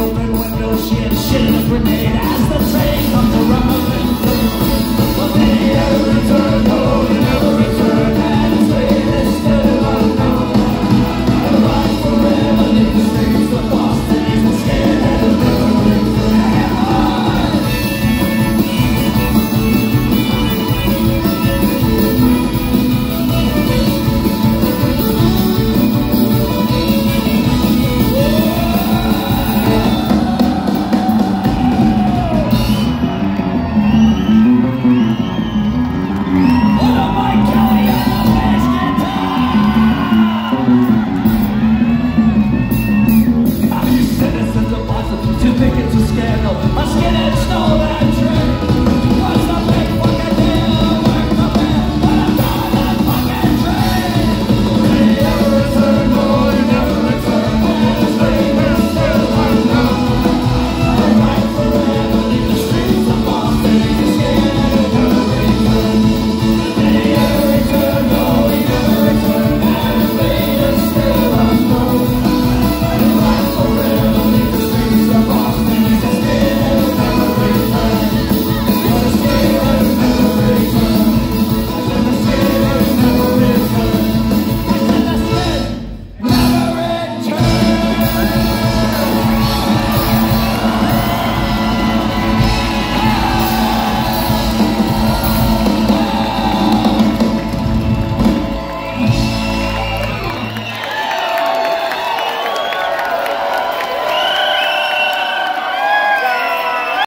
open windows. she had shit in a grenade as the train comes around.